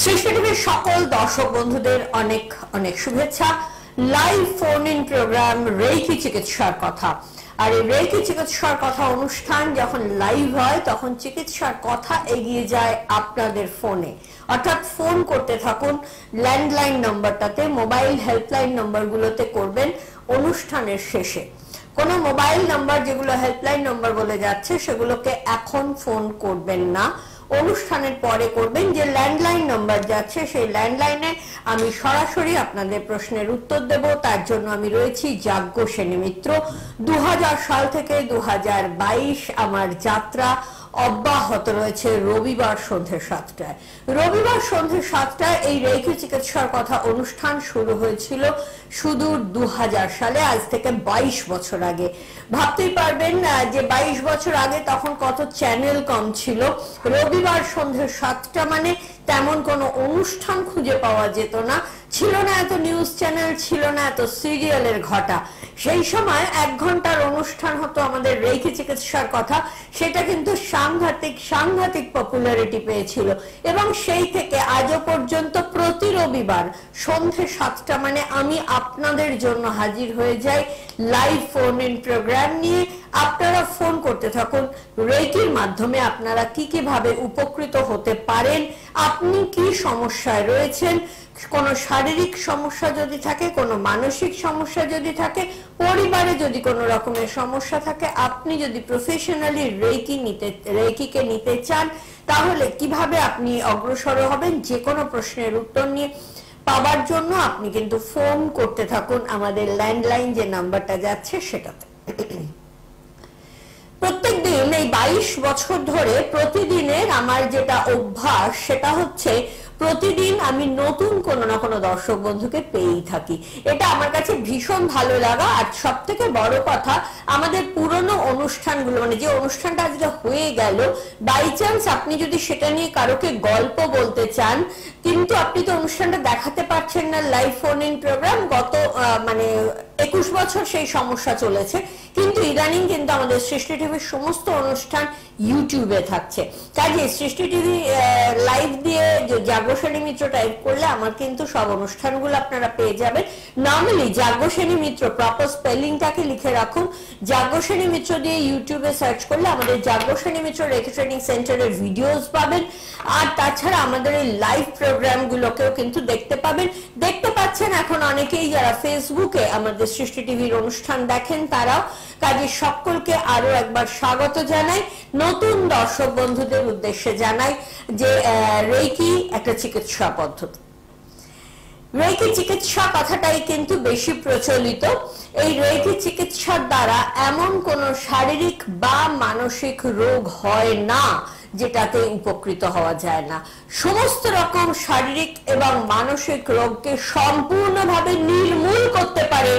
সৃষ্টি সকল দর্শক বন্ধুদের অনেক অনেক শুভেচ্ছা। Live phone in program reiki চিকিৎসার কথা। আর এই রেকি চিকিৎসার কথা অনুষ্ঠান যখন লাইভ হয়, তখন চিকিৎসার কথা এগিয়ে যায় আপনাদের ফোনে অর্থাৎ ফোন করতে থাকুন ল্যান্ডলাইন নাম্বারটাতে মোবাইল হেল্পলাইন নাম্বারগুলোতে করবেন অনুষ্ঠানের শেষে। কোনো মোবাইল নাম্বার যেগুলো হেল্পলাইন নাম্বার বলে যাচ্ছে, সেগুলোকে এখন ফোন করবেন না। অনুষ্ঠানের পরে করবেন যে ল্যান্ডলাইন নাম্বার যাচ্ছে, সেই ল্যান্ডলাইনে আমি সরাসরি আপনাদের প্রশ্নের উত্তর দেব। তার জন্য আমি রয়েছি যাজ্ঞ সেনী মিত্র দু হাজার সাল থেকে দু হাজার বাইশ আমার যাত্রা অব্যাহত রয়েছে রবিবার সন্ধ্যে সাতটায়। রবিবার সন্ধ্যে সাতটায় এই রেখে চিকিৎসার কথা অনুষ্ঠান শুরু হয়েছিল সুদূর দু হাজার সালে, আজ থেকে ২২ বছর আগে। ভাবতেই পারবেন যে ২২ বছর আগে তখন কত চ্যানেল কম ছিল। রবিবার সন্ধ্যে সাতটা মানে তেমন কোনো অনুষ্ঠান খুঁজে পাওয়া যেত না। ছিল না এত নিউজ চ্যানেল ছিল না এত সিরিয়ালের ঘটা। সেই সময় এক ঘণ্টার অনুষ্ঠান হতো আমাদের রেখে চিকিৎসার কথা। সেটা কিন্তু সাংঘাতিক সাংঘাতিক পপুলারিটি পেয়েছিল। এবং সেই থেকে আজও পর্যন্ত প্রতি রবিবার সন্ধে সাতটা মানে আমি আপনাদের জন্য হাজির হয়ে যাই। লাইভ ফোন ইন প্রোগ্রাম নিয়ে আপনারা ফোন করতে থাকুন। রেকির মাধ্যমে আপনারা কি কীভাবে উপকৃত হতে পারেন, আপনি কি সমস্যায় রয়েছেন, কোনো শারীরিক সমস্যা যদি থাকে, কোনো মানসিক সমস্যা যদি থাকে, পরিবারে যদি কোনো রকমের সমস্যা থাকে, আপনি যদি প্রফেশনালি রেকি নিতে রেকিকে নিতে চান, তাহলে কীভাবে আপনি অগ্রসর হবেন, যে কোনো প্রশ্নের উত্তর নিয়ে পাওয়ার জন্য আপনি কিন্তু ফোন করতে থাকুন আমাদের ল্যান্ডলাইন যে নাম্বারটা যাচ্ছে সেটাতে। প্রত্যেক দিন এই বাইশ বছর ধরে প্রতিদিনের আমার যেটা অভ্যাস সেটা হচ্ছে প্রতিদিন আমি নতুন কোনো না কোনো দর্শক বন্ধুকে পেয়েই থাকি। এটা আমার কাছে ভীষণ ভালো লাগা। আর সব থেকে বড় কথা, আমাদের পুরনো অনুষ্ঠানগুলো মানে যে অনুষ্ঠানটা আজকে হয়ে গেল বাই চান্স আপনি যদি সেটা নিয়ে কারোকে গল্প বলতে চান, কিন্তু আপনি তো অনুষ্ঠানটা দেখাতে পারছেন না লাইভ ফোন ইন প্রোগ্রাম গত মানে একুশ বছর সেই সমস্যা চলেছে। কিন্তু ইদানিং কিন্তু আমাদের সৃষ্টি টিভির সমস্ত অনুষ্ঠান ইউটিউবে থাকছে। কাজে সৃষ্টি টিভি লাইভ দিয়ে জাগ্রসেনী মিত্র টাইপ করলে আমার কিন্তু সব অনুষ্ঠানগুলো আপনারা পেয়ে যাবেন। নর্মালি জাগ্রসেনী মিত্র প্রপার স্পেলিংটাকে লিখে রাখুন। জাগ্রসেনী মিত্র দিয়ে ইউটিউবে সার্চ করলে আমাদের জাগ্রসেনী মিত্র রেখে ট্রেনিং সেন্টারের ভিডিওস পাবেন। আর তাছাড়া আমাদের এই লাইভ প্রোগ্রাম গুলোকেও কিন্তু দেখতে পাবেন। দেখতে পাচ্ছেন এখন অনেকেই যারা ফেসবুকে আমাদের সৃষ্টি টিভির অনুষ্ঠান দেখেন তারাও। কাজে সকলকে আরও একবার স্বাগত জানাই। নতুন দর্শক বন্ধুদের উদ্দেশ্যে জানাই যে রেকি একটা চিকিৎসা পদ্ধতি। রেকি চিকিৎসা কথাটাই কিন্তু বেশি প্রচলিত। এই রেকি চিকিৎসার দ্বারা এমন কোন শারীরিক বা মানসিক রোগ হয় না, যেটাতে উপকৃত হওয়া যায় না। সমস্ত রকম শারীরিক এবং মানসিক রোগকে সম্পূর্ণভাবে নির্মূল করতে পারে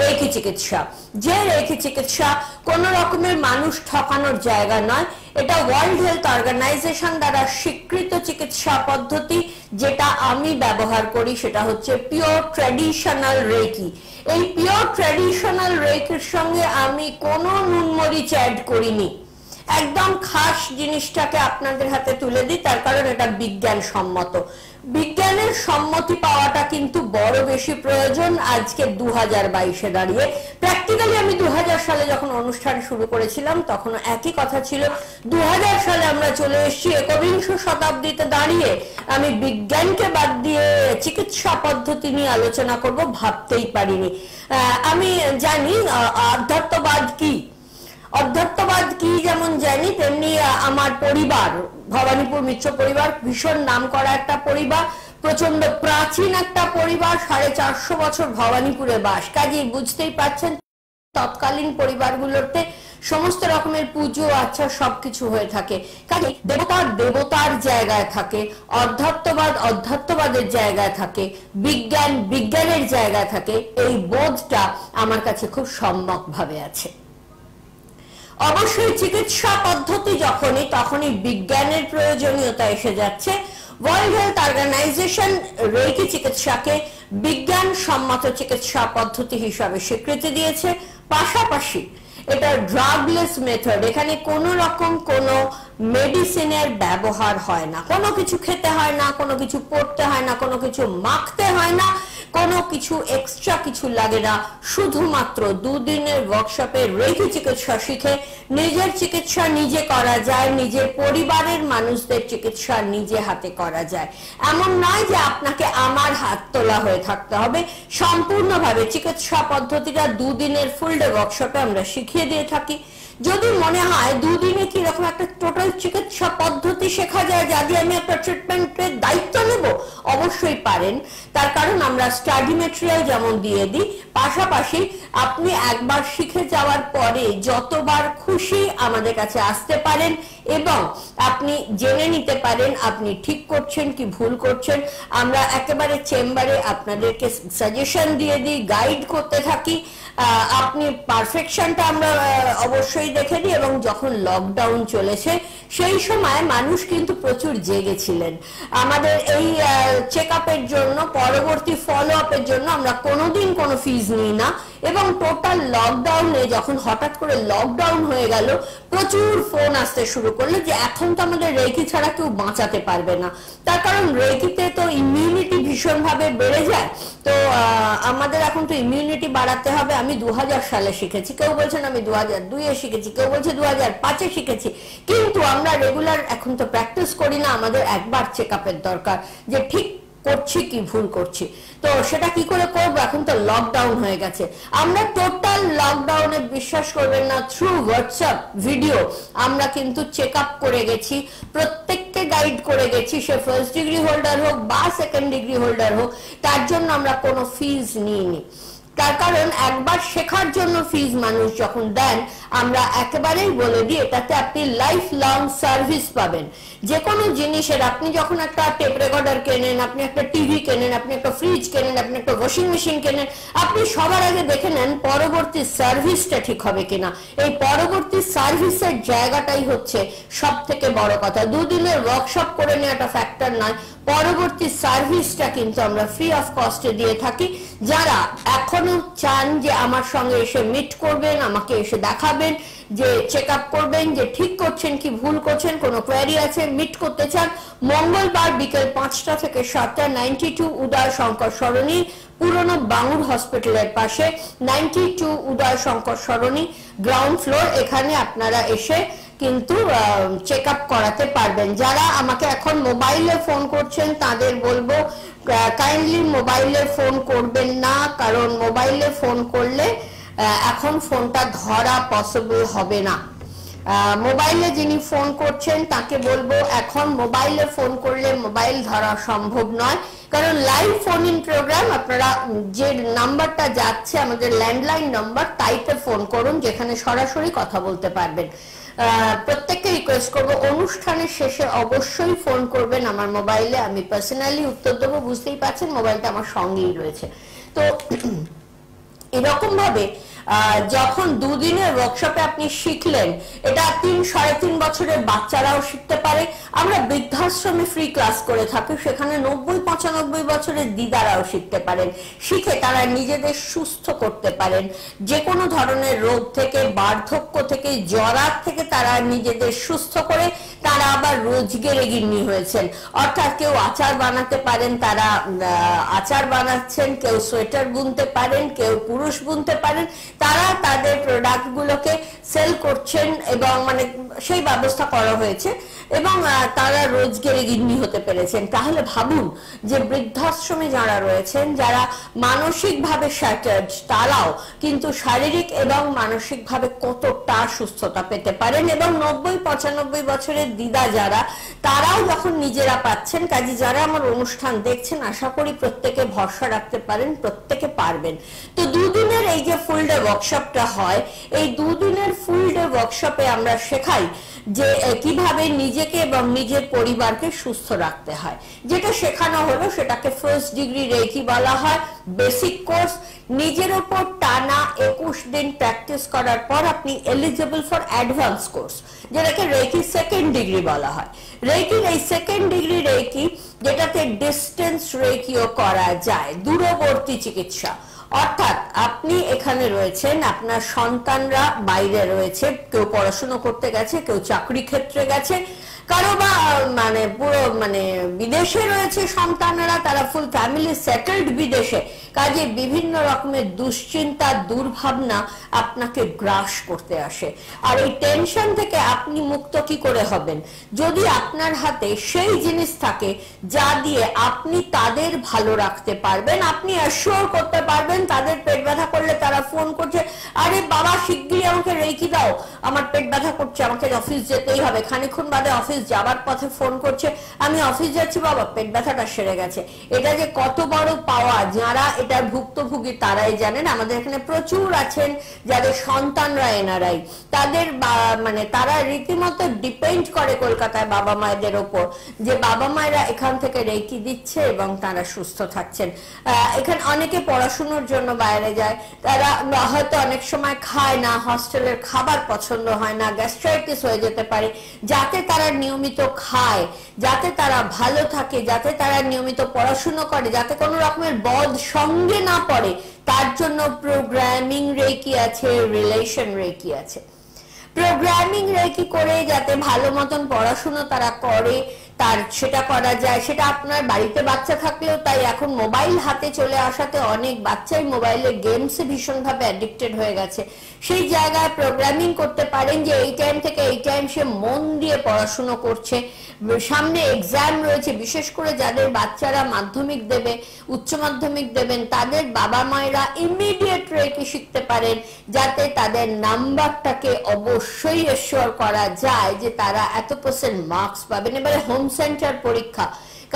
রেখি চিকিৎসা। যে রেখি চিকিৎসা কোন রকমের মানুষ ঠকানোর জায়গা নয়। এটা ওয়ার্ল্ড হেলথ অর্গানাইজেশন দ্বারা স্বীকৃত চিকিৎসা পদ্ধতি যেটা আমি ব্যবহার করি, সেটা হচ্ছে পিওর ট্র্যাডিশনাল রেকি এই পিওর ট্র্যাডিশনাল রেকির সঙ্গে আমি কোনো নুনমরিচ অ্যাড করিনি। একদম খাস জিনিসটাকে আপনাদের হাতে তুলে দিই, তার কারণ এটা বিজ্ঞান সম্মত বিজ্ঞানের সম্মতি পাওয়াটা কিন্তু বড় বেশি প্রয়োজন আজকে দু হাজার বাইশে দাঁড়িয়ে। প্র্যাকটিক্যালি আমি দু হাজার সালে যখন অনুষ্ঠান শুরু করেছিলাম, তখন একই কথা ছিল। দু হাজার সালে আমরা চলে এসেছি একবিংশ শতাব্দীতে দাঁড়িয়ে। আমি বিজ্ঞানকে বাদ দিয়ে চিকিৎসা পদ্ধতি নিয়ে আলোচনা করব, ভাবতেই পারিনি। আমি জানি আধ্যাত্মবাদ কি? অধ্যাত্মবাদ কি যেমন জানি, তেমনি আমার পরিবার ভবানীপুর মিত্র পরিবার, ভীষণ নাম করা একটা পরিবার প্রচণ্ড প্রাচীন একটা পরিবার, সাড়ে চারশো বছর ভবানীপুরে বাস। কাজেই বুঝতেই পারছেন, তৎকালীন পরিবারগুলোতে সমস্ত রকমের পুজো আচ্ছা সবকিছু হয়ে থাকে। কাজে দেবতার দেবতার জায়গায় থাকে, অধ্যাত্মবাদ অধ্যাত্মবাদের জায়গায় থাকে, বিজ্ঞান বিজ্ঞানের জায়গায় থাকে। এই বোধটা আমার কাছে খুব সম্যক ভাবে আছে। অবশ্যই চিকিৎসা পদ্ধতি যখনই, তখনই বিজ্ঞানের প্রয়োজনীয়তা এসে যাচ্ছে। ওয়ার্ল্ড হেলথ অর্গানাইজেশন রেকি চিকিৎসাকে বিজ্ঞান সম্মত চিকিৎসা পদ্ধতি হিসাবে স্বীকৃতি দিয়েছে। পাশাপাশি এটা ড্রাগলেস মেথড এখানে কোন রকম কোন মেডিসিনের ব্যবহার হয় না। কোনো কিছু খেতে হয় না, কোনো কিছু পড়তে হয় না, কোনো কিছু মাখতে হয় না। কোনো কিছু এক্সট্রা কিছু লাগে না। শুধুমাত্র দুদিনের ওয়ার্কশপে রেখে চিকিৎসা শিখে নিজের চিকিৎসা নিজে করা যায়, নিজের পরিবারের মানুষদের চিকিৎসা নিজে হাতে করা যায়। এমন নয় যে আপনাকে আমার হাত তোলা হয়ে থাকতে হবে। সম্পূর্ণভাবে চিকিৎসা পদ্ধতিটা দুদিনের ফুল ডে ওয়ার্কশপে আমরা শিখিয়ে দিয়ে থাকি। যদি মনে হয় দুদিনে কি রকম একটা টোটাল চিকিৎসা পদ্ধতি শেখা যায় যা দিয়ে আমি একটা ট্রিটমেন্টের দায়িত্ব নেব? অবশ্যই পারেন। তার কারণ আমরা স্টাডি মেটেরিয়াল যেমন দিয়ে দিই, পাশাপাশি আপনি একবার শিখে যাওয়ার পরে যতবার খুশি আমাদের কাছে আসতে পারেন এবং আপনি জেনে নিতে পারেন আপনি ঠিক করছেন কি ভুল করছেন। আমরা একেবারে চেম্বারে আপনাদেরকে সাজেশন দিয়ে দিই গাইড করতে থাকি। আপনি পারফেকশনটা আমরা অবশ্যই দেখে দিই এবং যখন লকডাউন চলেছে, সেই সময় মানুষ কিন্তু প্রচুর জেগেছিলেন। আমাদের এই চেক আপের জন্য, পরবর্তী ফলো আপের জন্য আমরা কোনোদিন কোনো ফিজ নিই না এবং টোটাল লকডাউনে যখন হঠাৎ করে লকডাউন হয়ে গেল, প্রচুর ফোন আসতে শুরু করল যে এখন তো আমাদের রেকি ছাড়া কেউ বাঁচাতে পারবে না। তার কারণ রেকিতে তো ইমিউনিটি ভীষণভাবে বেড়ে যায়। তো আমাদের এখন তো ইমিউনিটি বাড়াতে হবে। আমি দু হাজার সালে শিখেছি। কেউ বলছেন আমি দু হাজার দুইয়ে শিখেছি, কেউ বলছে দু হাজার পাঁচে শিখেছি। কিন্তু আমরা রেগুলার এখন তো প্র্যাকটিস করি না, আমাদের একবার চেক দরকার যে ঠিক করছি কি ভুল করছি? তো সেটা কি করে করব? এখন তো লকডাউন হয়ে গেছে। আমরা টোটাল লকডাউনে বিশ্বাস করবেন না থ্রু হোয়াটসঅ্যাপ ভিডিও আমরা কিন্তু চেক আপ করে গেছি। প্রত্যেককে গাইড করে গেছি, সে ফার্স্ট ডিগ্রি হোল্ডার হোক বা সেকেন্ড ডিগ্রি হোল্ডার হোক, তার জন্য আমরা কোনো ফিজ নিইনি। তার কারণ একবার শেখার জন্য ফিজ মানুষ যখন দেন, আমরা একেবারেই বলে দিই, এটাতে আপনি লাইফ লং সার্ভিস পাবেন। যে কোনো জিনিসের, আপনি যখন একটা টেপ রেকর্ডার কেনেন, আপনি একটা টিভি কেনেন, আপনি একটা ফ্রিজ কেনেন, আপনি একটা ওয়াশিং মেশিন কেনেন, আপনি সবার আগে দেখে নেন পরবর্তী সার্ভিসটা ঠিক হবে কিনা। এই পরবর্তী সার্ভিসের জায়গাটাই হচ্ছে সব থেকে বড় কথা। দুদিনের ওয়ার্কশপ করে নেওয়াটা ফ্যাক্টর নয়। পরবর্তী সার্ভিসটা কিন্তু আমরা ফ্রি অফ কস্টে দিয়ে থাকি। যারা এখনও চান যে আমার সঙ্গে এসে মিট করবেন, আমাকে এসে দেখাবেন, যে চেক করবেন, যে ঠিক করছেন কি ভুল করছেন, কোনো কোয়ারি আছে মিট করতে চান, মঙ্গলবার বিকেল পাঁচটা থেকে সাতটা নাইনটি টু উদয় শঙ্কর সরণী, পুরনো বাঙুর হসপিটালের পাশে। নাইনটি টু উদয় শঙ্কর সরণী গ্রাউন্ড ফ্লোর এখানে আপনারা এসে কিন্তু চেক আপ করাতে পারবেন। যারা আমাকে এখন মোবাইলে ফোন করছেন, তাদের বলব কাইন্ডলি মোবাইলে ফোন করবেন না, কারণ মোবাইলে ফোন করলে এখন ফোনটা ধরা পসিবল হবে না। মোবাইলে যিনি ফোন করছেন, তাকে বলব, এখন মোবাইলে ফোন করলে মোবাইল ধরা সম্ভব নয়। কারণ লাইভ ফোন ইন প্রোগ্রাম আপনারা যে নাম্বারটা যাচ্ছে, আমাদের ল্যান্ডলাইন নাম্বার তাইতে ফোন করুন, যেখানে সরাসরি কথা বলতে পারবেন। প্রত্যেককে রিকোয়েস্ট করব। অনুষ্ঠানের শেষে অবশ্যই ফোন করবেন আমার মোবাইলে আমি পার্সোনালি উত্তর দেবো, বুঝতেই পারছেন মোবাইলটা আমার সঙ্গেই রয়েছে। তো এরকম ভাবে যখন দুদিনের ওয়ার্কশপে আপনি শিখলেন, এটা তিন, সাড়ে তিন বছরের বাচ্চারাও শিখতে পারে। আমরা বৃদ্ধাশ্রমে ফ্রি ক্লাস করে থাকি, সেখানে নব্বই, পঁচানব্বই বছরের দিদারাও শিখতে পারেন। শিখে তারা নিজেদের সুস্থ করতে পারেন। যে কোনো ধরনের রোগ থেকে, বার্ধক্য থেকে জরার থেকে তারা নিজেদের সুস্থ করে তারা আবার রোজগেরে গিন্নি হয়েছেন। অর্থাৎ কেউ আচার বানাতে পারেন, তারা আচার বানাচ্ছেন, কেউ সোয়েটার বুনতে পারেন, কেউ পুরুষ বুনতে পারেন, তারা তাদের প্রোডাক্ট গুলোকে সেল করছেন এবং মানে সেই ব্যবস্থা করা হয়েছে এবং তারা রোজগেরে গিন্নি হতে পেরেছেন। তাহলে ভাবুন যে বৃদ্ধাশ্রমে যারা রয়েছেন, যারা মানসিকভাবে স্যাটার্ড, তারাও কিন্তু শারীরিক এবং মানসিকভাবে কতটা সুস্থতা পেতে পারেন এবং নব্বই পঁচানব্বই বছরের দিদা যারা, তারাও যখন নিজেরা পাচ্ছেন, কাজে যারা আমার অনুষ্ঠান দেখছেন, আশা করি প্রত্যেকে ভরসা রাখতে পারেন, প্রত্যেকে পারবেন। তো দুদিনের এই যে ফুল ডে ওয়ার্কশপটা হয়, এই দুদিনের ফুল ডে ওয়ার্কশপে আমরা শেখাই যে কীভাবে নিজেকে এবং নিজের পরিবারকে সুস্থ রাখতে হয়। যেটা শেখানো হলো, সেটাকে ফার্স্ট ডিগ্রি রেখি বলা হয় বেসিক কোর্স নিজের ওপর টানা একুশ দিন প্র্যাকটিস করার পর আপনি এলিজেবল ফর অ্যাডভান্স কোর্স যেটাকে রেকি সেকেন্ড ডিগ্রি বলা হয়। রেকির এই সেকেন্ড ডিগ্রি রেকি যেটাতে ডিস্টেন্স রেকিও করা যায়, দূরবর্তী চিকিৎসা। অর্থাৎ আপনি এখানে রয়েছেন, আপনার সন্তানরা বাইরে রয়েছে, কেউ পড়াশুনো করতে গেছে, কেউ চাকরি ক্ষেত্রে গেছে কারও বা মানে পুরো মানে বিদেশে রয়েছে সন্তানরা, তারা ফুল ফ্যামিলি সেটেলড বিদেশে। কাজে বিভিন্ন রকমের দুশ্চিন্তা, দুর্ভাবনা আপনাকে গ্রাস করতে আসে। আর এই টেনশন থেকে আপনি মুক্ত কি করে হবেন? যদি আপনার হাতে সেই জিনিস থাকে, যা দিয়ে আপনি তাদের ভালো রাখতে পারবেন, আপনি অ্যাসিওর করতে পারবেন, তাদের পেট ব্যথা করলে তারা ফোন করছে, আরে বাবা, শিগগিরই আমাকে রেখে দাও। আমার পেট ব্যথা করছে, আমাকে অফিস যেতেই হবে। খানিক্ষণ বাদে অফিস যাবার পথে ফোন করছে। আমি অফিস যাচ্ছি, বাবা, পেট ব্যথাটা সেরে গেছে। এটা যে কত বড় পাওয়া, যারা এটার ভুক্তভোগী তারাই জানেন। আমাদের এখানে প্রচুর আছেন যাদের সন্তানরা এনারাই তাদের মানে তারা রীতিমতো ডিপেন্ড করে কলকাতায় বাবা মায়েদের ওপর যে বাবা মায়েরা এখান থেকে রেকি দিচ্ছে এবং তারা সুস্থ থাকছেন। এখানে অনেকে পড়াশুনোর জন্য বাইরে যায়। তারা হয়তো অনেক সময় খায় না হস্টেলের খাবার পছন্দ হয় না গ্যাস্ট্রাইটিস হয়ে যেতে পারে। যাতে তারা নিয়মিত খায়, যাতে তারা ভালো থাকে, যাতে তারা নিয়মিত পড়াশুনো করে, যাতে কোনো রকমের বদ সঙ্গে না পড়ে, তার জন্য প্রোগ্রামিং রেকি আছে রিলেশন রেকি আছে। প্রোগ্রামিং রেকি করে যাতে ভালো মতন পড়াশুনো তারা করে তার সেটা করা যায়, সেটা আপনার বাড়িতে বাচ্চা থাকলেও তাই। এখন মোবাইল হাতে চলে আসাতে অনেক বাচ্চাই মোবাইলে গেমসে ভীষণভাবে অ্যাডিক্টেড হয়ে গেছে। সেই জায়গায় প্রোগ্রামিং করতে পারেন যে এই টাইম থেকে এই টাইম সে মন দিয়ে পড়াশুনো করছে। সামনে এক্সাম রয়েছে, বিশেষ করে যাদের বাচ্চারা মাধ্যমিক দেবে, উচ্চ মাধ্যমিক দেবেন, তাদের বাবা মায়েরা ইমিডিয়েট রেখে শিখতে পারেন? যাতে তাদের নাম্বারটাকে অবশ্যই এসর করা যায় যে তারা এত পার্সেন্ট মার্কস পাবেন। এবারে হোম সেন্টার পরীক্ষা।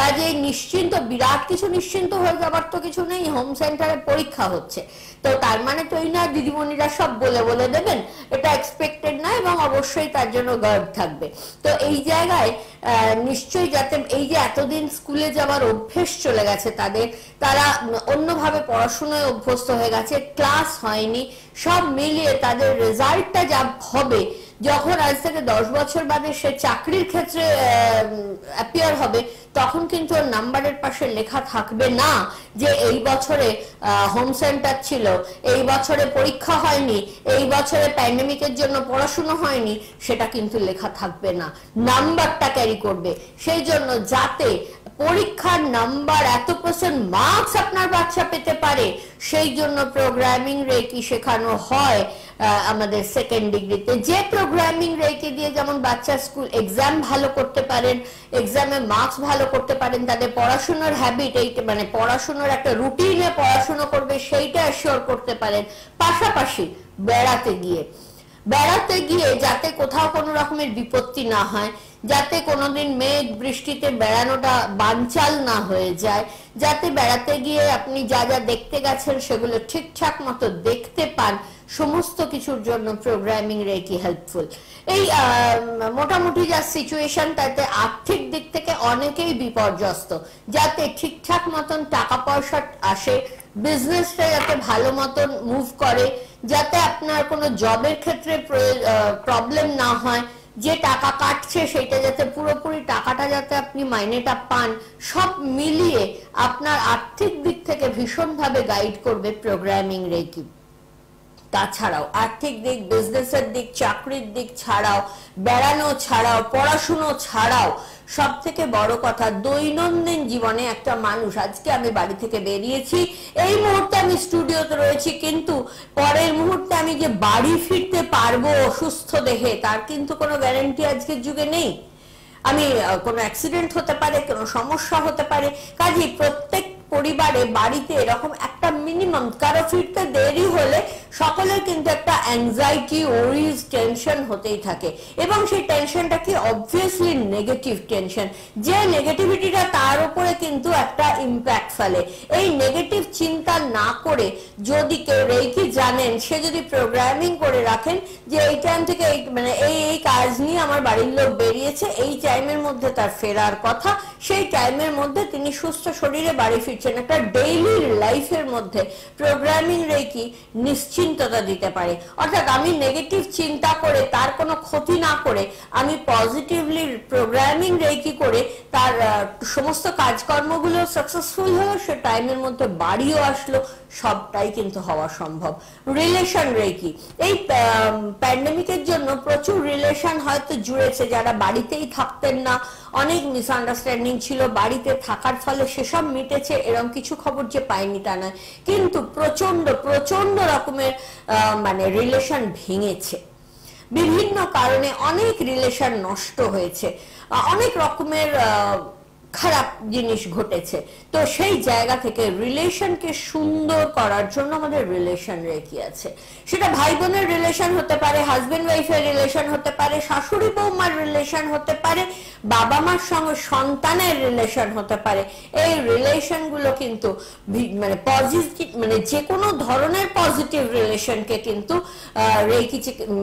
কাজে নিশ্চিন্ত, বিরাট কিছু নিশ্চিন্ত হয়ে যাবার তো কিছু নেই হোম সেন্টারে পরীক্ষা হচ্ছে। তো তার মানে তো এই না দিদিমণিরা সব বলে বলে দেবেন, এটা এক্সপেক্টেড না এবং অবশ্যই তার জন্য গার্ড থাকবে। তো এই জায়গায় নিশ্চয়ই যাতে এই যে এতদিন স্কুলে যাওয়ার অভ্যেস চলে গেছে তাদের, তারা অন্যভাবে পড়াশোনায় অভ্যস্ত হয়ে গেছে ক্লাস হয়নি, সব মিলিয়ে তাদের রেজাল্টটা যা হবে যখন আজ থেকে দশ বছর বাদে সে চাকরির ক্ষেত্রে অ্যাপিয়ার হবে, তখন কিন্তু ওর নাম্বারের পাশে লেখা থাকবে না যে এই বছরে হোম সেন্টার ছিল, এই বছরে পরীক্ষা হয়নি, এই বছরে প্যান্ডেমিকের জন্য পড়াশুনো হয়নি, সেটা কিন্তু লেখা থাকবে না। নাম্বারটা ক্যারি করবে। সেই জন্য যাতে পরীক্ষার নাম্বার এত পার্সেন্ট মার্কস আপনার বাচ্চা পেতে পারে সেই জন্য প্রোগ্রামিং রেকি শেখানো হয় আমাদের সেকেন্ড ডিগ্রিতে যে প্রোগ্রামিং রেকি দিয়ে যেমন বাচ্চা স্কুল এক্সাম ভালো করতে পারেন এক্সামে মার্কস ভালো করতে পারেন, তাদের পড়াশোনার হ্যাবিট এই মানে পড়াশোনার একটা রুটিনে পড়াশোনা করবে, সেইটা অ্যাসিওর করতে পারেন। পাশাপাশি বেড়াতে গিয়ে বেড়াতে গিয়ে যাতে কোথাও কোনো রকমের বিপত্তি না হয় যাতে কোনোদিন মেঘ বৃষ্টিতে বেড়ানোটা বানচাল না হয়ে যায়, যাতে বেড়াতে গিয়ে আপনি যা যা দেখতে গেছেন সেগুলো ঠিকঠাক মতো দেখতে পান, সমস্ত কিছুর জন্য প্রোগ্রামিং রেকি হেল্পফুল এই মোটামুটি যা সিচুয়েশন তাতে আর্থিক দিক থেকে অনেকেই বিপর্যস্ত, যাতে ঠিকঠাক মতন টাকা পয়সা আসে বিজনেসটা যাতে ভালো মতন মুভ করে, যাতে আপনার কোনো জবের ক্ষেত্রে প্রবলেম না হয় যে টাকা কাটছে সেটা যাতে পুরোপুরি টাকাটা যাতে আপনি মাইনেটা পান, সব মিলিয়ে আপনার আর্থিক দিক থেকে ভীষণভাবে গাইড করবে প্রোগ্রামিং রেকি তাছাড়াও আর্থিক দিক বিজনেসের দিক, চাকরির দিক ছাড়াও, বেড়ানো ছাড়াও, পড়াশুনো ছাড়াও সব থেকে বড় কথা দৈনন্দিন জীবনে একটা মানুষ, আজকে আমি বাড়ি থেকে বেরিয়েছি, এই মুহূর্তে আমি স্টুডিওতে রয়েছি, কিন্তু পরের মুহূর্তে আমি যে বাড়ি ফিরতে পারব অসুস্থ দেহে, তার কিন্তু কোনো গ্যারেন্টি আজকের যুগে নেই। আমি কোনো অ্যাক্সিডেন্ট হতে পারে, কোনো সমস্যা হতে পারে কাজে প্রত্যেক পরিবারে বাড়িতে এরকম একটা মিনিমাম কারও ফিরতে দেরি হলে সকলের কিন্তু একটা অ্যাংজাইটি ওরিজ টেনশন হতেই থাকে। এবং সেই টেনশনটা কি অবভিয়াসলি নেগেটিভ টেনশন যে নেগেটিভিটিটা তার উপরে কিন্তু একটা ইম্প্যাক্ট ফেলে। এই নেগেটিভ চিন্তা না করে যদি কেউ রেকি জানেন, সে যদি প্রোগ্রামিং করে রাখেন যে এই টাইম থেকে এই মানে এই এই কাজ নিয়ে আমার বাড়ির লোক বেরিয়েছে, এই টাইমের মধ্যে তার ফেরার কথা, সেই টাইমের মধ্যে তিনি সুস্থ শরীরে বাড়ি ফিরছেন একটা ডেইলি লাইফের মধ্যে প্রোগ্রামিং রেকি নিশ্চিন্ততা দিতে পারে। অর্থাৎ আমি নেগেটিভ চিন্তা করে, তার কোনো ক্ষতি না করে, আমি পজিটিভলি প্রোগ্রামিং রেকি করে, তার সমস্ত কাজকর্মগুলো সাকসেসফুল হলো, সে টাইমের মধ্যে বাড়িও আসলো, সবটাই কিন্তু হওয়া সম্ভব। রিলেশন রেকি এই প্যান্ডেমিকের জন্য প্রচুর রিলেশন হয়তো জুড়েছে, যারা বাড়িতেই থাকতেন না অনেক মিসআন্ডারস্ট্যান্ডিং ছিল, বাড়িতে থাকার ফলে সেসব মিটেছে এরকম কিছু খবর যে পাইনি তা নয়। কিন্তু প্রচণ্ড প্রচণ্ড রকমের মানে রিলেশন ভেঙেছে। বিভিন্ন কারণে অনেক রিলেশন নষ্ট হয়েছে। অনেক রকমের খারাপ জিনিস ঘটেছে। তো সেই জায়গা থেকে রিলেশনকে সুন্দর করার জন্য আমাদের রিলেশন রেখে আছে। সেটা ভাই বোনের রিলেশন হতে পারে হাজবেন্ড ওয়াইফের রিলেশন হতে পারে, শাশুড়ি বৌমার রিলেশন হতে পারে বাবা মার সঙ্গে সন্তানের রিলেশন হতে পারে। এই রিলেশনগুলো কিন্তু মানে পজিটিভ মানে যে কোনো ধরনের পজিটিভ রিলেশনকে কিন্তু রেকি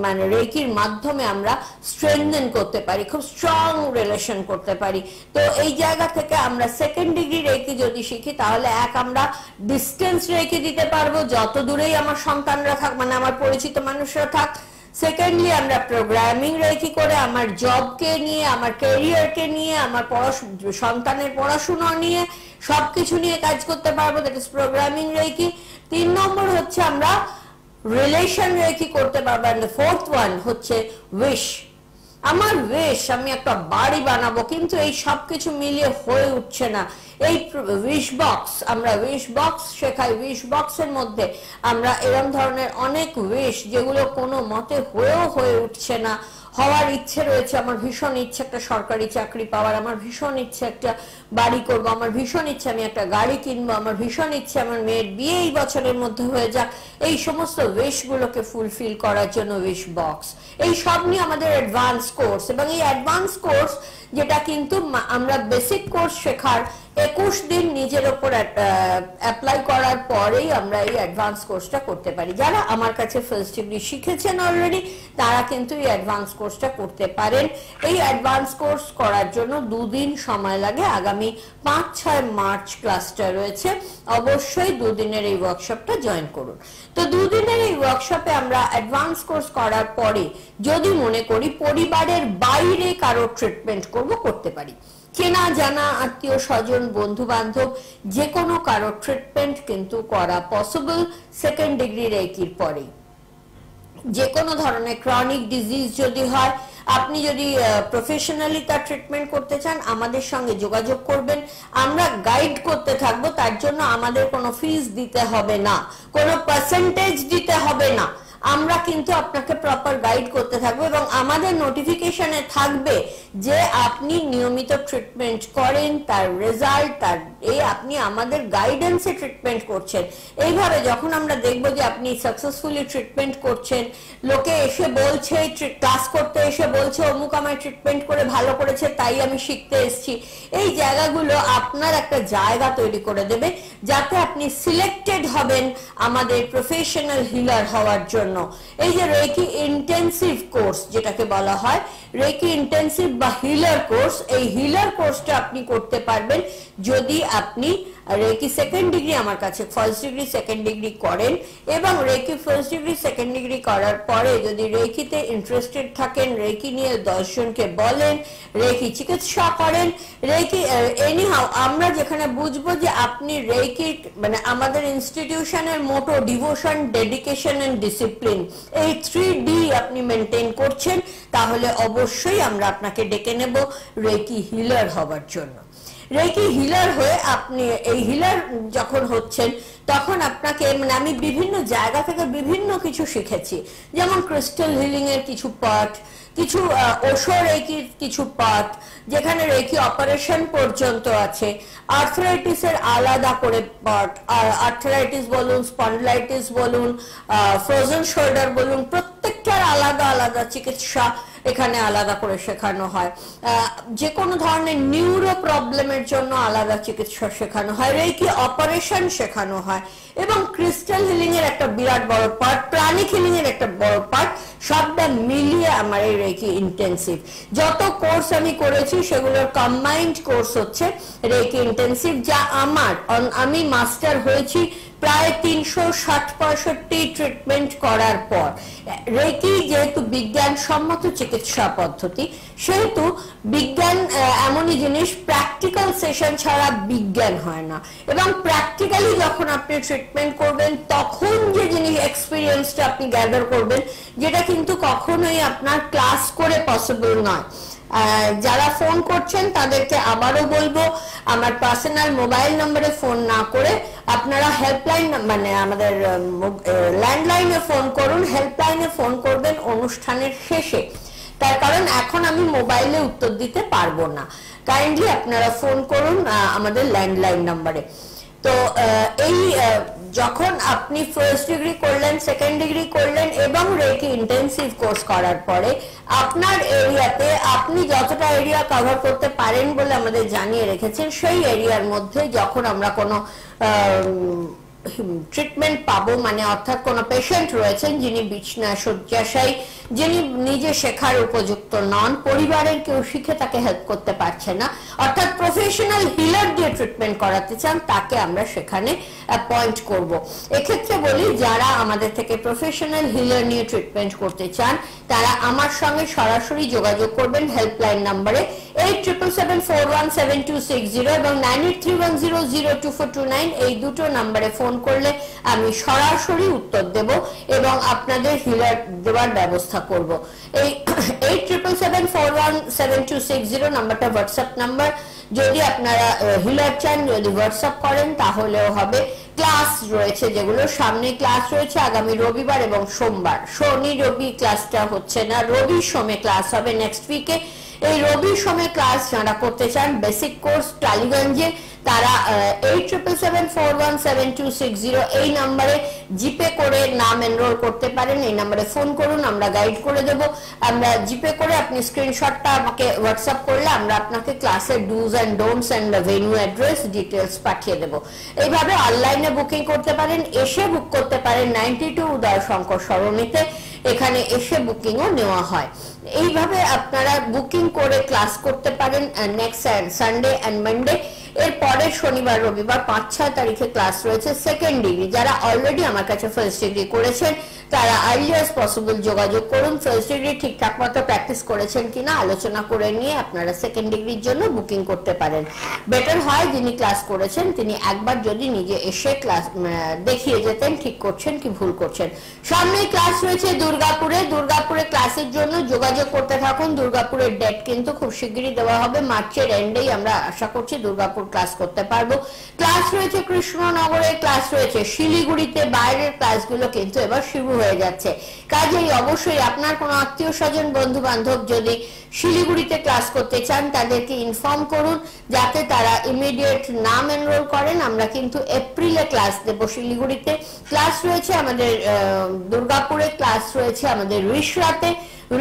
মানে রেকির মাধ্যমে আমরা স্ট্রেংথেন করতে পারি, খুব স্ট্রং রিলেশন করতে পারি। তো এই জায়গা থেকে আমরা সেকেন্ড ডিগ্রি রেকি যদি শিখি, তাহলে এক আমরা ডিস্টেন্স রেখে দিতে পারব। যত দূরেই আমার সন্তানরা থাক মানে আমার পরিচিত মানুষরা থাক সেকেন্ডলি আমরা প্রোগ্রামিং রেখি করে আমার জবকে নিয়ে, আমার ক্যারিয়ারকে নিয়ে, আমার সন্তানের পড়াশোনা নিয়ে, সবকিছু নিয়ে কাজ করতে পারব। That is programming reiki. তিন নম্বর হচ্ছে আমরা রিলেশন রেখি করতে পারব। এন্ড ফোর্থ ওয়ান হচ্ছে উইশ আমার উইশ আমি একটা বাড়ি বানাবো, কিন্তু এই সব কিছু মিলিয়ে হয়ে উঠছে না। এই উইশ বক্স আমরা উইশ বক্স শেখাই। উইশ বক্সের মধ্যে আমরা এরম ধরনের অনেক উইশ যেগুলো কোনো মতে হয়েও হয়ে উঠছে না। হওয়ার ইচ্ছে রয়েছে, আমার ভীষণ ইচ্ছে একটা সরকারি চাকরি পাওয়ার। আমার ভীষণ ইচ্ছে একটা বাড়ি করব, আমার ভীষণ ইচ্ছে, আমি একটা গাড়ি কিনবো, আমার ভীষণ ইচ্ছে, আমার মেয়ের বিয়ে এই বছরের মধ্যে হয়ে যাক। এই সমস্ত উইশ গুলোকে ফুলফিল করার জন্য উইশ বক্স এই সব নিয়ে আমাদের অ্যাডভান্স কোর্স এবং এই অ্যাডভান্স কোর্স যেটা কিন্তু আমরা বেসিক কোর্স শেখার একুশ দিন নিজের ওপর অ্যাপ্লাই করার পরেই আমরা এই অ্যাডভান্স কোর্সটা করতে পারি। যারা আমার কাছে ফার্স্ট ডিগ্রি শিখেছেন অলরেডি তারা কিন্তু এই অ্যাডভান্স কোর্সটা করতে পারেন। এই অ্যাডভান্স কোর্স করার জন্য দুদিন সময় লাগে আগামী পাঁচ ছয় মার্চ ক্লাসটা রয়েছে। অবশ্যই দুদিনের এই ওয়ার্কশপটা জয়েন করুন। তো দুদিনের এই ওয়ার্কশপে আমরা অ্যাডভান্স কোর্স করার পরে যদি মনে করি পরিবারের বাইরে কারও ট্রিটমেন্ট করব, করতে পারি। চেনা, জানা, আত্মীয়, স্বজন বন্ধু বান্ধব যে কোনো কারও ট্রিটমেন্ট কিন্তু করা পসিবল সেকেন্ড ডিগ্রি রেকির পরেই। যে কোনো ধরনের ক্রনিক ডিজিজ যদি হয় আপনি যদি প্রফেশনালি তার ট্রিটমেন্ট করতে চান, আমাদের সঙ্গে যোগাযোগ করবেন। আমরা গাইড করতে থাকব, তার জন্য আমাদের কোনো ফিস দিতে হবে না। কোনো পার্সেন্টেজ দিতে হবে না। আমরা কিন্তু আপনাকে প্রপার গাইড করতে থাকব এবং আমাদের নোটিফিকেশনে থাকবে যে আপনি নিয়মিত ট্রিটমেন্ট করেন, তার রেজাল্ট তার এই আপনি আমাদের গাইডেন্সে ট্রিটমেন্ট করছেন। এইভাবে যখন আমরা দেখব যে আপনি সাকসেসফুলি ট্রিটমেন্ট করছেন, লোকে এসে বলছে ক্লাস করতে এসে বলছে, অমুক আমায় ট্রিটমেন্ট করে ভালো করেছে, তাই আমি শিখতে এসেছি। এই জায়গাগুলো আপনার একটা জায়গা তৈরি করে দেবে, যাতে আপনি সিলেক্টেড হবেন আমাদের প্রফেশনাল হিলার হওয়ার জন্য। এই যে রেকি ইন্টেন্সিভ কোর্স যেটাকে বলা হয় রেকি ইন্টেন্সিভ বা হিলার কোর্স এই হিলার কোর্সটা আপনি করতে পারবেন যদি আপনি রেকি সেকেন্ড ডিগ্রি আমার কাছে ফার্স্ট ডিগ্রি সেকেন্ড ডিগ্রি করেন এবং reiki first degree second degree করার পরে যদি রেকিতে ইন্টারেস্টেড থাকেন রেকি নিয়ে দশজনকে বলেন রেকি চিকিৎসা করেন রেকি এনিহাও আমরা যেখানে বুঝব যে আপনি রেকি মানে আমাদের ইনস্টিটিউশনের motto devotion dedication and discipline এই থ্রি ডি আপনি মেনটেন করছেন, তাহলে অবশ্যই আমরা আপনাকে ডেকে নেব রেকি হিলার হবার জন্য। রেকি হিলার হয়ে আপনি এই হিলার যখন হচ্ছেন, তখন আপনাকে মানে আমি বিভিন্ন জায়গা থেকে বিভিন্ন কিছু শিখেছি। যেমন ক্রিস্টাল হিলিং এর কিছু পার্ট কিছু ওষো রেকির কিছু পার্ট যেখানে রেকি অপারেশন পর্যন্ত আছে। আর্থরাইটিস এর আলাদা করে পার্ট আর্থরাইটিস বলুন স্পন্ডলাইটিস বলুন ফ্রোজেন শোল্ডার বলুন, প্রত্যেকটার আলাদা আলাদা চিকিৎসা এখানে আলাদা করে শেখানো হয়। যে কোনো ধরনের নিউরো প্রবলেমের জন্য আলাদা চিকিৎসা শেখানো হয় রেকি অপারেশন শেখানো হয় এবং ক্রিস্টাল হিলিং এর একটা বিরাট বড় পার্ট প্রাণিক হিলিং এর একটা বড় পার্ট সবটা মিলিয়ে আমার এই রেকি ইন্টেন্সিভ যত কোর্স আমি করেছি, সেগুলোর কম্বাইন্ড কোর্স হচ্ছে রেকি ইন্টেন্সিভ যা আমার, আমি মাস্টার হয়েছি প্রায় তিনশো ষাট পঁয়ষট্টি ট্রিটমেন্ট করার পর, রেকি যেহেতু বিজ্ঞানসম্মত চিকিৎসা পদ্ধতি, সেহেতু বিজ্ঞান এমনই জিনিস প্র্যাকটিক্যাল সেশন ছাড়া বিজ্ঞান হয় না। এবং প্র্যাকটিক্যালি যখন আপনি ট্রিটমেন্ট করবেন, তখন যে জিনিস এক্সপিরিয়েন্সটা আপনি গ্যাদার করবেন, যেটা কিন্তু কখনোই আপনার ক্লাস করে পসিবল নয়। যারা ফোন করছেন, তাদেরকে আবারও বলব, আমার পার্সোনাল মোবাইল নম্বরে ফোন না করে আপনারা হেল্পলাইন মানে আমাদের ল্যান্ডলাইনে ফোন করুন হেল্পলাইনে ফোন করবেন অনুষ্ঠানের শেষে। তার কারণ এখন আমি মোবাইলে উত্তর দিতে পারব না। কাইন্ডলি আপনারা ফোন করুন আমাদের ল্যান্ডলাইন নাম্বারে তো এই যখন আপনি ফার্স্ট ডিগ্রি করলেন সেকেন্ড ডিগ্রি করলেন এবং রেকি ইন্টেন্সিভ কোর্স করার পরে আপনার এরিয়াতে আপনি যতটা এরিয়া কভার করতে পারেন বলে আমাদের জানিয়ে রেখেছেন, সেই এরিয়ার মধ্যে যখন আমরা কোনো ট্রিটমেন্ট পাবো মানে অর্থাৎ কোনো পেশেন্ট রয়েছেন যিনি বিছনা শয্যাশায়ী, যিনি নিজে শেখার উপযুক্ত নন, পরিবারের কেউ শিখে তাকে হেল্প করতে পারছে না। অর্থাৎ প্রফেশনাল হিলার দিয়ে ট্রিটমেন্ট করাতে চান, তাকে আমরা সেখানে অ্যাপয়েন্ট করব। এক্ষেত্রে বলি, যারা আমাদের থেকে প্রফেশনাল হিলার নিয়ে ট্রিটমেন্ট করতে চান, তারা আমার সঙ্গে সরাসরি যোগাযোগ করবেন হেল্পলাইন নাম্বারে eight triple seven four one seven two six zero এবং nine eight three one zero zero two four two nine এই দুটো নাম্বারে ফোন করলে আমি সরাসরি উত্তর দেব এবং আপনাদের হিলার দেওয়ার ব্যবস্থা করব। এই eight triple seven four one seven two six zero নাম্বারটা হোয়াটসঅ্যাপ নাম্বার। যদি আপনারা হিলার চান, যদি হোয়াটসঅ্যাপ করেন, তাহলেও হবে। ক্লাস রয়েছে যেগুলো, সামনে ক্লাস রয়েছে আগামী রবিবার এবং সোমবার। শনি রবি ক্লাসটা হচ্ছে না, রবি সোমে ক্লাস হবে নেক্সট উইকে এই রবি সময় ক্লাস যারা করতে চান বেসিক কোর্স টালিগঞ্জে তারা eight triple seven four one seven two six zero এই নাম্বারে জিপে করে নাম এনরোল করতে পারেন। এই নাম্বারে ফোন করুন, আমরা গাইড করে দেব। আমরা জিপে করে আপনি স্ক্রিনশটটা আমাকে হোয়াটসঅ্যাপ করলে আমরা আপনাকে ক্লাসের do's and don'ts and venue address details পাঠিয়ে দেব। এইভাবে অনলাইনে বুকিং করতে পারেন, এসে বুক করতে পারেন নাইনটি টু উদয় শঙ্কর সরণিতে। এখানে এসে বুকিংও নেওয়া হয়। এইভাবে আপনারা বুকিং করে ক্লাস করতে পারেন নেক্সট সানডে অ্যান্ড মানডে এর পরের শনিবার, রবিবার পাঁচ, ছয় তারিখে ক্লাস রয়েছে সেকেন্ড ডিগ্রি যারা অলরেডি আমার কাছে ফার্স্ট ডিগ্রি করেছেন, তারা আর্লিয়াস পসিবল যোগাযোগ করুন। ফার্স্ট ডিগ্রি ঠিকঠাক মতো প্র্যাকটিস করেছেন কিনা আলোচনা করে নিয়ে আপনারা সেকেন্ড ডিগ্রির জন্য বুকিং করতে পারেন। বেটার হয় যিনি ক্লাস করেছেন, তিনি একবার যদি নিজে এসে ক্লাস দেখিয়ে যেতেন ঠিক করছেন কি ভুল করছেন। সামনে ক্লাস রয়েছে দুর্গাপুরে। দুর্গাপুরে ক্লাসের জন্য যোগাযোগ করতে থাকুন। দুর্গাপুরের ডেট কিন্তু খুব শিগগিরই দেওয়া হবে। মার্চের এন্ডেই আমরা আশা করছি দুর্গাপুর ক্লাস করতে পারব। ক্লাস রয়েছে কৃষ্ণনগরে ক্লাস রয়েছে শিলিগুড়িতে, বাইরের ক্লাসগুলো কিন্তু এবার শুরু হয়ে যাচ্ছে। কাজেই অবশ্যই আপনার কোনো আত্মীয় স্বজন বন্ধু বান্ধব যদি শিলিগুড়িতে ক্লাস করতে চান, তাদেরকে ইনফর্ম করুন, যাতে তারা ইমিডিয়েট নাম এনরোল করেন। আমরা কিন্তু এপ্রিলে ক্লাস দেব শিলিগুড়িতে। ক্লাস রয়েছে আমাদের দুর্গাপুরে ক্লাস রয়েছে আমাদের রিসরাতে।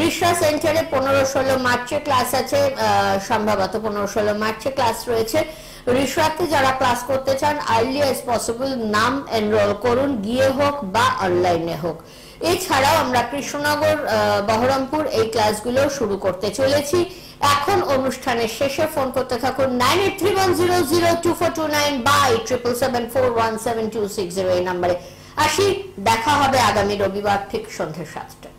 রিসরা সেন্টারে পনেরো ষোলো মার্চে ক্লাস আছে সম্ভবত পনেরো ষোলো মার্চে ক্লাস রয়েছে। রিসরাতে যারা ক্লাস করতে চান আর্লি এস পসিবল নাম এনরোল করুন, গিয়ে হোক বা অনলাইনে হোক। এছাড়াও আমরা কৃষ্ণনগর বহরমপুর এই ক্লাসগুলো শুরু করতে চলেছি। এখন অনুষ্ঠানের শেষে ফোন করতে থাকুন nine eight three one zero zero two four two nine বা triple seven four one seven two six zero এই নাম্বারে আসি, দেখা হবে আগামী রবিবার ঠিক সন্ধ্যে সাতটা